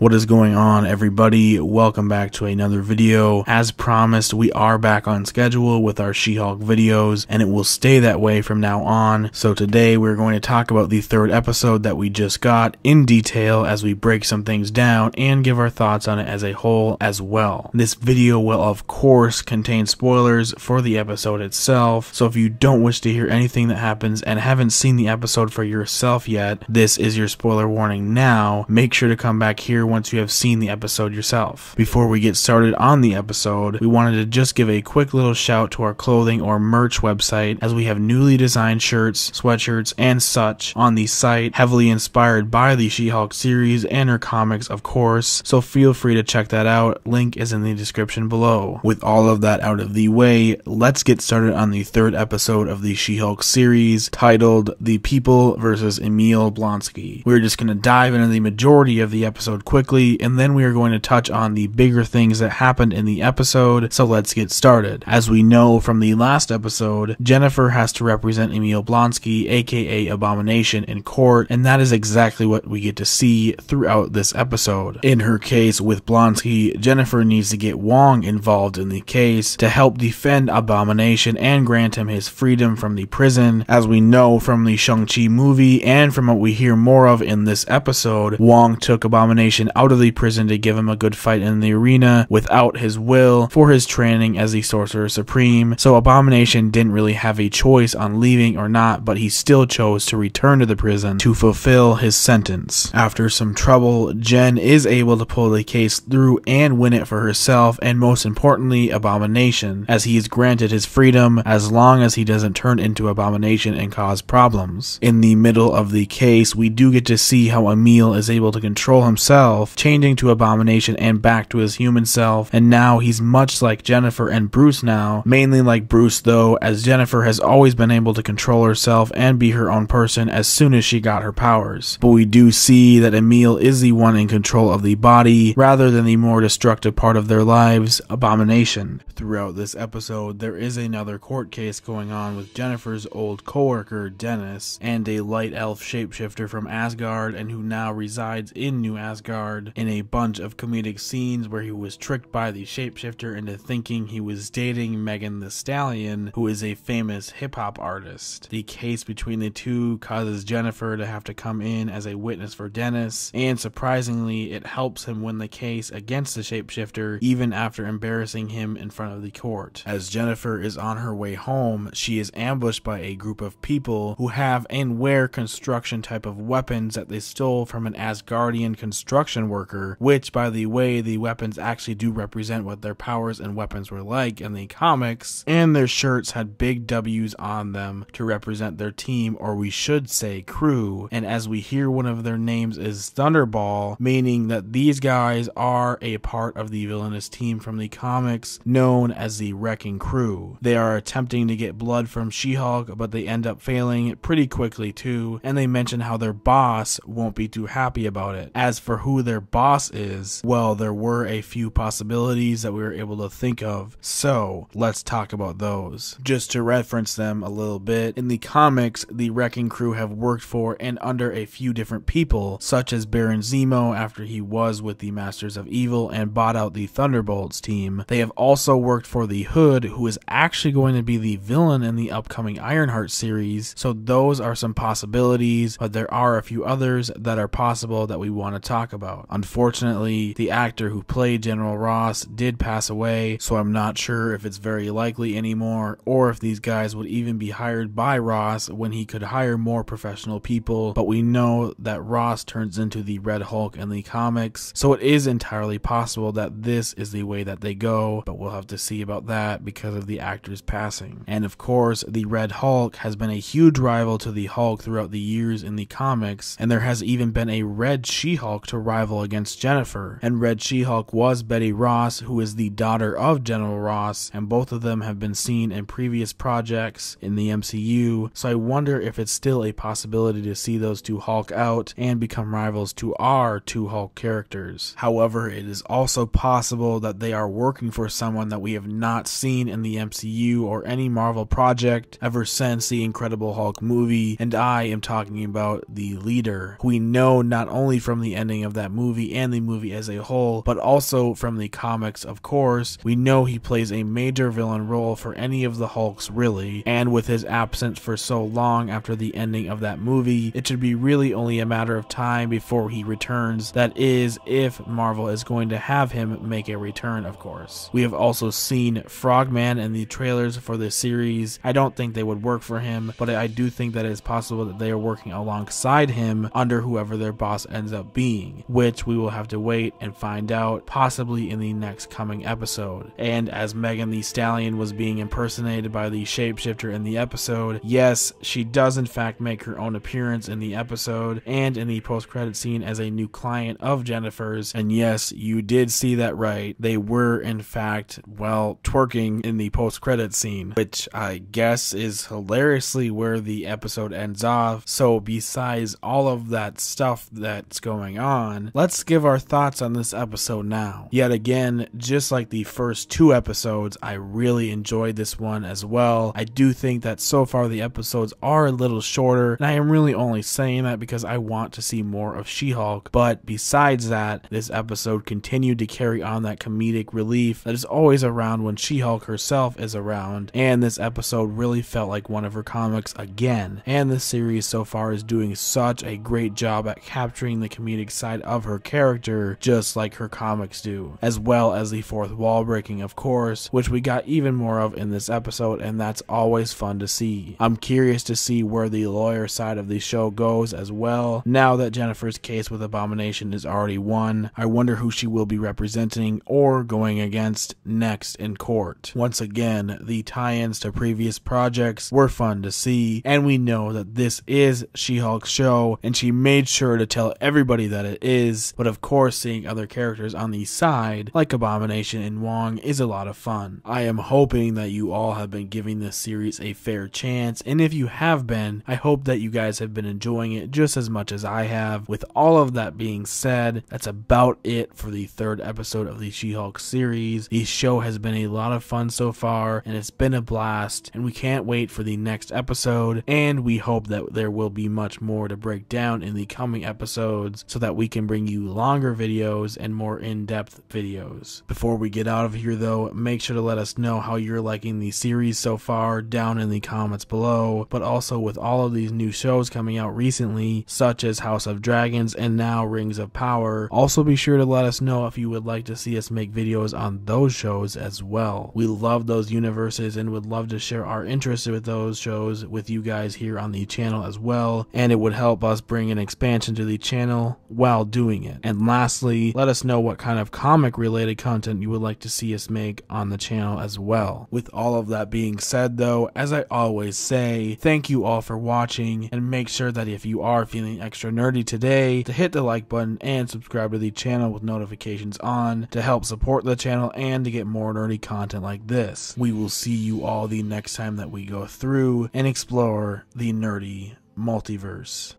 What is going on everybody? Welcome back to another video. As promised, we are back on schedule with our She-Hulk videos and it will stay that way from now on. So today we're going to talk about the third episode that we just got in detail as we break some things down and give our thoughts on it as a whole as well. This video will of course contain spoilers for the episode itself. So if you don't wish to hear anything that happens and haven't seen the episode for yourself yet, this is your spoiler warning now. Make sure to come back here once you have seen the episode yourself. Before we get started on the episode, we wanted to just give a quick little shout to our clothing or merch website as we have newly designed shirts, sweatshirts, and such on the site, heavily inspired by the She-Hulk series and her comics, of course, so feel free to check that out. Link is in the description below. With all of that out of the way, let's get started on the third episode of the She-Hulk series titled The People versus Emil Blonsky. We're just going to dive into the majority of the episode quickly, and then we are going to touch on the bigger things that happened in the episode, so let's get started. As we know from the last episode, Jennifer has to represent Emil Blonsky, aka Abomination, in court, and that is exactly what we get to see throughout this episode. In her case with Blonsky, Jennifer needs to get Wong involved in the case to help defend Abomination and grant him his freedom from the prison. As we know from the Shang-Chi movie and from what we hear more of in this episode, Wong took Abomination out of the prison to give him a good fight in the arena without his will for his training as the Sorcerer Supreme. So Abomination didn't really have a choice on leaving or not, but he still chose to return to the prison to fulfill his sentence. After some trouble, Jen is able to pull the case through and win it for herself, and most importantly, Abomination, as he is granted his freedom as long as he doesn't turn into Abomination and cause problems. In the middle of the case, we do get to see how Emil is able to control himself, changing to Abomination and back to his human self, and now he's much like Jennifer and Bruce now, mainly like Bruce though, as Jennifer has always been able to control herself and be her own person as soon as she got her powers. But we do see that Emil is the one in control of the body, rather than the more destructive part of their lives, Abomination. Throughout this episode, there is another court case going on with Jennifer's old coworker, Dennis, and a light elf shapeshifter from Asgard and who now resides in New Asgard in a bunch of comedic scenes where he was tricked by the shapeshifter into thinking he was dating Megan Thee Stallion, who is a famous hip hop artist. The case between the two causes Jennifer to have to come in as a witness for Dennis, and surprisingly, it helps him win the case against the shapeshifter even after embarrassing him in front of the court. As Jennifer is on her way home, she is ambushed by a group of people who have and wear construction type of weapons that they stole from an Asgardian construction worker, which by the way, the weapons actually do represent what their powers and weapons were like in the comics, and their shirts had big W's on them to represent their team, or we should say crew, and as we hear one of their names is Thunderball, meaning that these guys are a part of the villainous team from the comics known as the Wrecking Crew. They are attempting to get blood from She-Hulk, but they end up failing pretty quickly too, and they mention how their boss won't be too happy about it. As for who their boss is, well, there were a few possibilities that we were able to think of, so let's talk about those. Just to reference them a little bit, in the comics, the Wrecking Crew have worked for and under a few different people, such as Baron Zemo after he was with the Masters of Evil and bought out the Thunderbolts team. They have also worked for the Hood, who is actually going to be the villain in the upcoming Ironheart series, so those are some possibilities, but there are a few others that are possible that we want to talk about. Unfortunately, the actor who played General Ross did pass away, so I'm not sure if it's very likely anymore or if these guys would even be hired by Ross when he could hire more professional people, but we know that Ross turns into the Red Hulk in the comics, so it is entirely possible that this is the way that they go, but we'll have to see about that because of the actor's passing. And of course, the Red Hulk has been a huge rival to the Hulk throughout the years in the comics, and there has even been a Red She-Hulk to rival against Jennifer. And Red She-Hulk was Betty Ross, who is the daughter of General Ross, and both of them have been seen in previous projects in the MCU, so I wonder if it's still a possibility to see those two Hulk out and become rivals to our two Hulk characters. However, it is also possible that they are working for someone that we have not seen in the MCU or any Marvel project ever since the Incredible Hulk movie, and I am talking about the leader, who we know not only from the ending of that movie and the movie as a whole, but also from the comics, of course. We know he plays a major villain role for any of the Hulks, really, and with his absence for so long after the ending of that movie, it should be really only a matter of time before he returns. That is, if Marvel is going to have him make a return, of course. We have also seen Frogman in the trailers for this series. I don't think they would work for him, but I do think that it is possible that they are working alongside him under whoever their boss ends up being, which we will have to wait and find out possibly in the next coming episode. And as Megan Thee Stallion was being impersonated by the shapeshifter in the episode, yes, she does in fact make her own appearance in the episode and in the post-credit scene as a new client of Jennifer's. And yes, you did see that right. They were in fact, well, twerking in the post-credit scene, which I guess is hilariously where the episode ends off. So besides all of that stuff that's going on, let's give our thoughts on this episode now. Yet again, just like the first two episodes, I really enjoyed this one as well. I do think that so far the episodes are a little shorter, and I am really only saying that because I want to see more of She-Hulk. But besides that, this episode continued to carry on that comedic relief that is always around when She-Hulk herself is around, and this episode really felt like one of her comics again. And the series so far is doing such a great job at capturing the comedic side of her character, just like her comics do, as well as the fourth wall breaking, of course, which we got even more of in this episode, and that's always fun to see. I'm curious to see where the lawyer side of the show goes as well. Now that Jennifer's case with Abomination is already won, I wonder who she will be representing or going against next in court. Once again, the tie ins to previous projects were fun to see, and we know that this is She Hulk's show, and she made sure to tell everybody that it is. But of course, seeing other characters on the side, like Abomination and Wong, is a lot of fun. I am hoping that you all have been giving this series a fair chance, and if you have been, I hope that you guys have been enjoying it just as much as I have. With all of that being said, that's about it for the third episode of the She Hulk series. The show has been a lot of fun so far, and it's been a blast, and we can't wait for the next episode, and we hope that there will be much more to break down in the coming episodes so that we can bring you longer videos and more in depth videos. Before we get out of here, though, make sure to let us know how you're liking the series so far down in the comments below, but also with all of these new shows coming out recently, such as House of Dragons and now Rings of Power. Also, be sure to let us know if you would like to see us make videos on those shows as well. We love those universes and would love to share our interest with those shows with you guys here on the channel as well, and it would help us bring an expansion to the channel while doing it. And lastly, let us know what kind of comic related content you would like to see us make on the channel as well. With all of that being said though, as I always say, thank you all for watching and make sure that if you are feeling extra nerdy today, to hit the like button and subscribe to the channel with notifications on to help support the channel and to get more nerdy content like this. We will see you all the next time that we go through and explore the nerdy multiverse.